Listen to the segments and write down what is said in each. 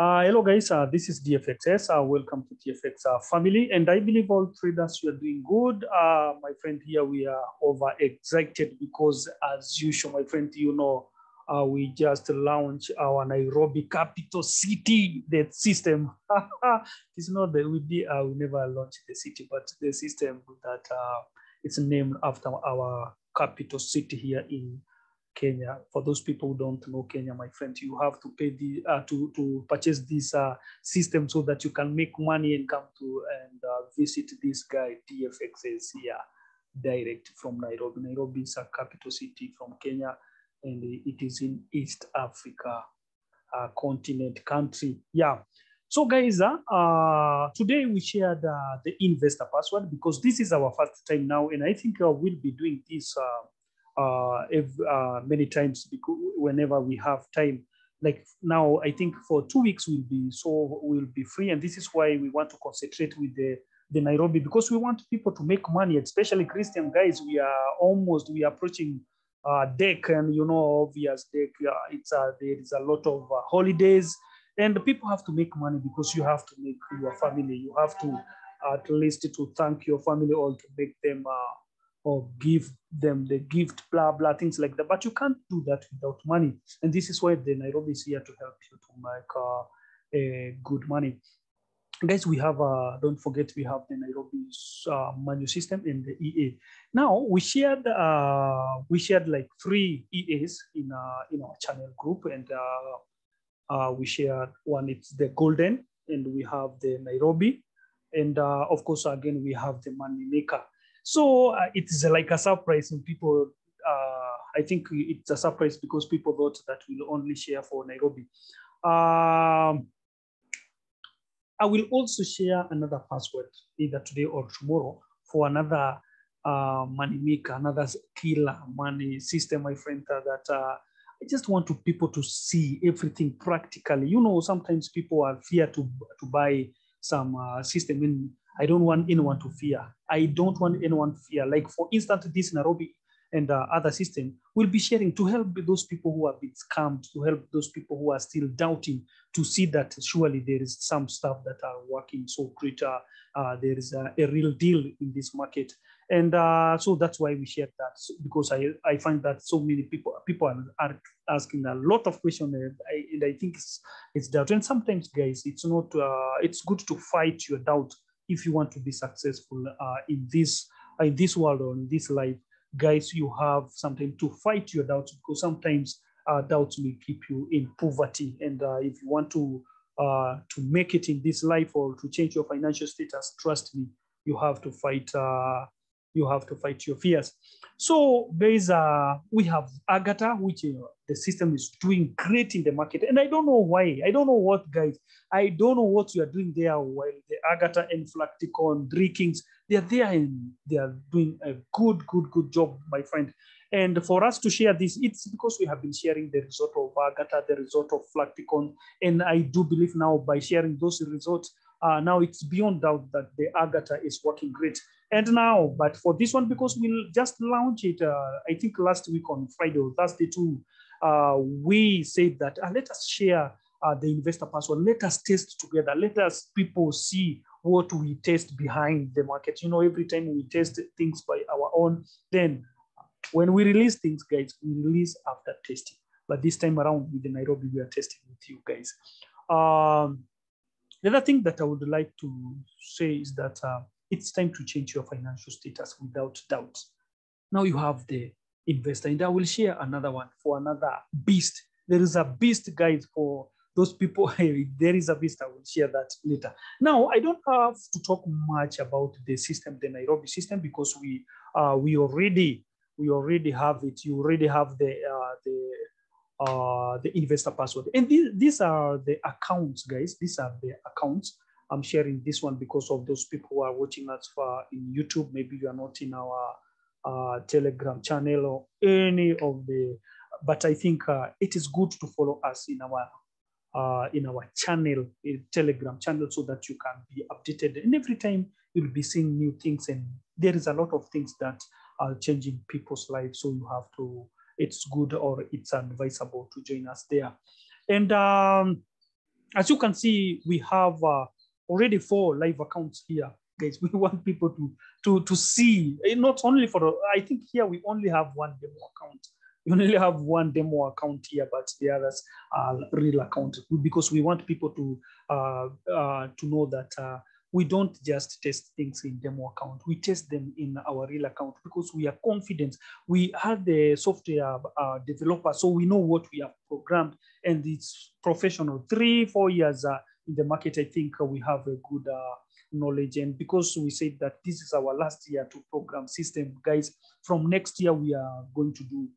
Uh, hello guys, uh, this is DFXS. Uh, welcome to DFX uh, family. And I believe all traders, you are doing good. Uh, my friend here, we are over excited because as usual, my friend, you know, uh, we just launched our Nairobi capital city, the system. it's not that we did, we never launched the city, but the system that it's named after our capital city here in Kenya. For those people who don't know Kenya, my friend, you have to pay the uh, to to purchase this uh, system so that you can make money and come to and uh, visit this guy DFXS here direct from Nairobi. Nairobi is a capital city from Kenya, and it is in East Africa uh, continent country. Yeah. So guys, uh, uh, today we shared uh, the investor password because this is our first time now, and I think uh, we'll be doing this uh, uh, if, uh, many times whenever we have time. Like now, I think for two weeks we'll be so we'll be free, and this is why we want to concentrate with the the Nairobi because we want people to make money, especially Christian guys. We are almost we are approaching uh, deck, and you know, obvious deck. Uh, it's uh, there is a lot of uh, holidays, and people have to make money because you have to make your family. You have to at least to thank your family or to make them. Or give them the gift, blah, blah, things like that. But you can't do that without money. And this is why the Nairobi is here to help you to make uh, a good money. Guys, we have, uh, don't forget, we have the Nairobi uh, system and the EA. Now, we shared uh, we shared like three EAs in, uh, in our channel group. And uh, uh, we shared one, it's the Golden, and we have the Nairobi. And uh, of course, again, we have the Money Maker. So uh, it's like a surprise, and people. Uh, I think it's a surprise because people thought that we'll only share for Nairobi. Um, I will also share another password either today or tomorrow for another uh, money maker, another killer money system, my friend. That uh, I just want to people to see everything practically. You know, sometimes people are fear to to buy some uh, system in I don't want anyone to fear. I don't want anyone to fear. Like for instance, this Nairobi and uh, other system will be sharing to help those people who have been scammed, to help those people who are still doubting, to see that surely there is some stuff that are working so great. Uh, uh, there is a, a, real deal in this market. And uh, so that's why we share that because I, I find that so many people people are, are asking a lot of questions and I, and I think it's, it's doubt. And sometimes guys, it's not, uh, it's good to fight your doubt if you want to be successful uh, in this uh, in this world or in this life, guys, you have something to fight your doubts because sometimes uh, doubts may keep you in poverty. And uh, if you want to uh, to make it in this life or to change your financial status, trust me, you have to fight. You have to fight your fears. So there's uh, we have Agata, which uh, the system is doing great in the market, and I don't know why. I don't know what, guys. I don't know what you are doing there. While the Agata and Flacticon, Drinkings, they are there and they are doing a good, good, good job, my friend. And for us to share this, it's because we have been sharing the result of Agata, the result of Flacticon, and I do believe now by sharing those results, uh, now it's beyond doubt that the Agatha is working great. And now, but for this one, because we'll just launch it, uh, I think last week on Friday or Thursday too, uh, we said that uh, let us share uh, the investor password. Let us test together. Let us people see what we test behind the market. You know, every time we test things by our own, then when we release things, guys, we release after testing. But this time around with the Nairobi, we are testing with you guys. Um, the other thing that I would like to say is that uh, it's time to change your financial status without doubt. Now you have the investor, and I will share another one for another beast. There is a beast, guys, for those people. there is a beast. I will share that later. Now I don't have to talk much about the system, the Nairobi system, because we uh, we already we already have it. You already have the uh, the uh, the investor password, and these these are the accounts, guys. These are the accounts. I'm sharing this one because of those people who are watching us for in YouTube. Maybe you are not in our uh, Telegram channel or any of the, but I think uh, it is good to follow us in our uh, in our channel, in Telegram channel, so that you can be updated. And every time you'll be seeing new things, and there is a lot of things that are changing people's lives. So you have to. It's good or it's advisable to join us there. And um, as you can see, we have uh, already four live accounts here, guys. We want people to to to see, eh, not only for. I think here we only have one demo account. We only have one demo account here, but the others are real account because we want people to uh, uh, to know that uh, we don't just test things in demo account. We test them in our real account because we are confident. We are the software uh, developer, so we know what we have programmed and it's professional. Three, four years uh, in the market, I think we have a good uh, knowledge. And because we said that this is our last year to program system, guys, from next year, we are going to do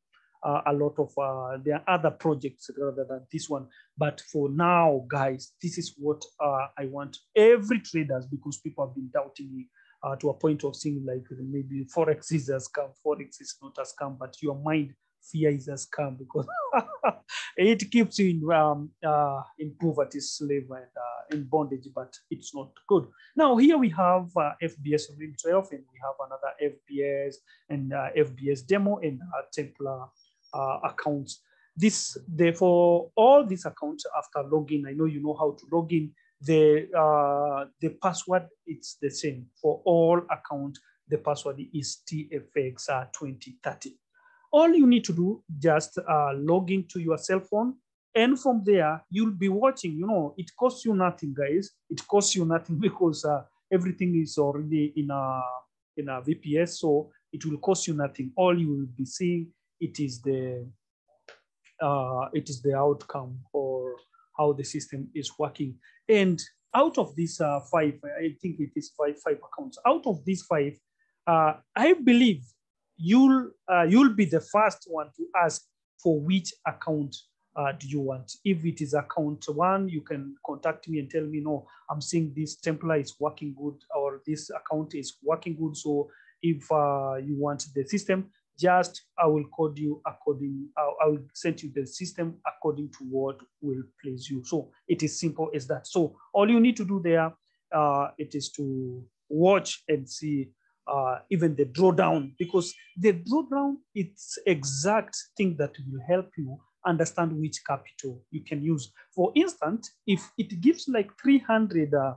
uh, a lot of uh, there are other projects rather than this one. But for now guys this is what uh, i want every traders because people have been doubting me uh, to a point of saying like maybe forex is a scam forex is not a scam but your mind fear is a scam because it keeps you in um, uh, in poverty slave and uh, in bondage but it's not good. Now here we have fbs real 12 and we have another fbs and fbs demo and templar accounts. This, therefore, all these accounts after login, I know you know how to log in. The uh, the password it's the same for all accounts. The password is TFX uh, 2030. All you need to do just uh, log into your cell phone, and from there you'll be watching. You know, it costs you nothing, guys. It costs you nothing because uh, everything is already in a in a VPS, so it will cost you nothing. All you will be seeing it is the uh, it is the outcome or how the system is working. And out of these uh, five, I think it is five five accounts. Out of these five, uh, I believe you'll uh, you'll be the first one to ask for which account uh, do you want. If it is account one, you can contact me and tell me, no, I'm seeing this Templar is working good or this account is working good. So if uh, you want the system, just I will code you according, I will send you the system according to what will please you. So it is simple as that. So all you need to do there, uh, it is to watch and see uh, even the drawdown because the drawdown, it's exact thing that will help you understand which capital you can use. For instance, if it gives like 300, uh,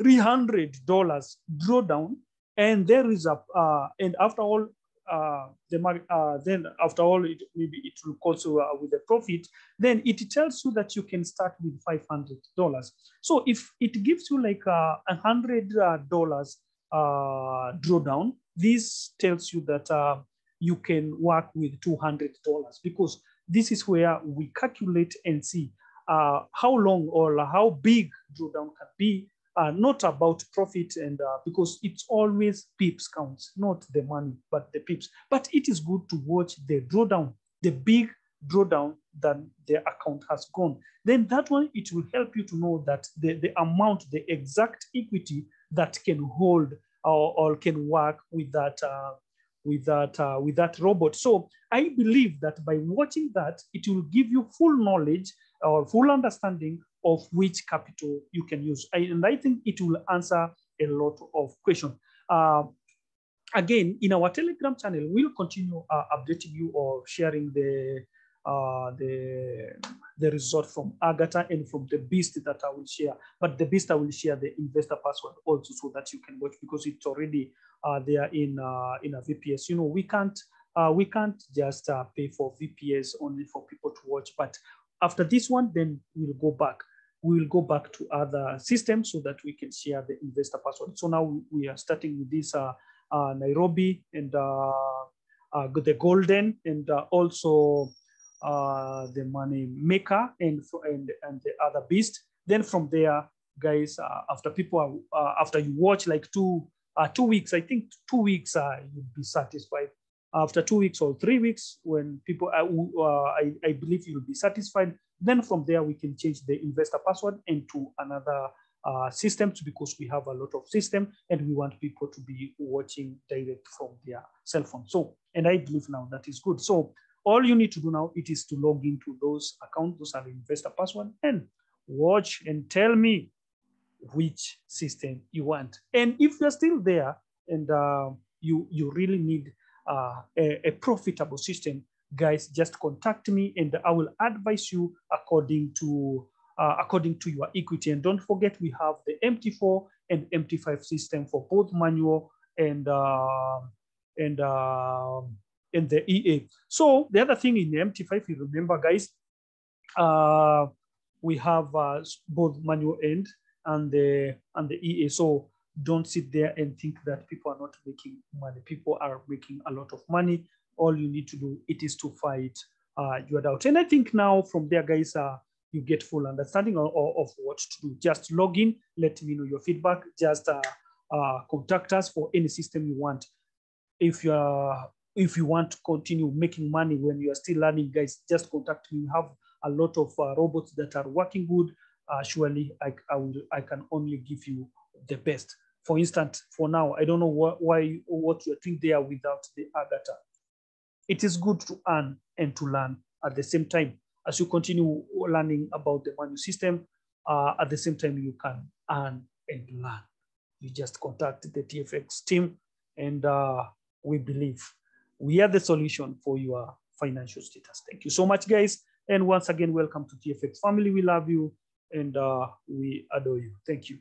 $300 drawdown, and there is a, uh, and after all, uh, the uh, then after all it maybe it will also uh, with the profit then it tells you that you can start with five hundred dollars. So if it gives you like uh, a hundred uh, dollars uh, drawdown this tells you that you can work with two hundred dollars because this is where we calculate and see how long or how big drawdown can be uh, not about profit and uh, because it's always pips counts, not the money, but the pips. But it is good to watch the drawdown, the big drawdown that the account has gone. Then that one, it will help you to know that the, the amount, the exact equity that can hold or, or can work with that uh, with that uh, with that robot. So I believe that by watching that, it will give you full knowledge or full understanding of which capital you can use. And I think it will answer a lot of questions. Uh, again, in our Telegram channel, we'll continue uh, updating you or sharing the uh, the the result from Agatha and from the beast that I will share. But the beast I will share the investor password also so that you can watch because it's already uh, there in uh, in a VPS. You know, we can't uh, we can't just uh, pay for VPS only for people to watch. But after this one, then we'll go back we will go back to other systems so that we can share the investor password. So now we are starting with this uh, uh, Nairobi and uh, uh the Golden and uh, also uh, the money maker and, and, and the other beast. Then from there, guys, after people are, after you watch like two, two weeks, I think two weeks, you'll be satisfied after two weeks or three weeks, when people, uh, I, I believe you'll be satisfied, then from there, we can change the investor password into another uh, systems because we have a lot of system and we want people to be watching direct from their cell phone. So, and I believe now that is good. So all you need to do now, it is to log into those accounts, those are investor password and watch and tell me which system you want. And if you're still there and uh, you, you really need uh, a, a profitable system, guys, just contact me and I will advise you according to uh, according to your equity. And don't forget, we have the MT4 and MT5 system for both manual and uh, and uh, and the EA. So the other thing in the MT5, you remember, guys, uh, we have uh, both manual end and the and the EA. So don't sit there and think that people are not making money. People are making a lot of money. All you need to do it is to fight uh, your doubt. And I think now from there, guys, uh, you get full understanding of, of, what to do. Just log in, let me know your feedback. Just uh, uh, contact us for any system you want. If you are if you want to continue making money when you are still learning, guys, just contact me. We have a lot of uh, robots that are working good. Uh, surely I, I, will, I can only give you the best. For instance, for now, I don't know what, why what you're doing there without the Agata. It is good to earn and to learn at the same time. As you continue learning about the manual system, uh, at the same time you can earn and learn. You just contact the TFX team and uh, we believe we are the solution for your financial status. Thank you so much, guys. And once again, welcome to TFX family. We love you and uh, we adore you. Thank you.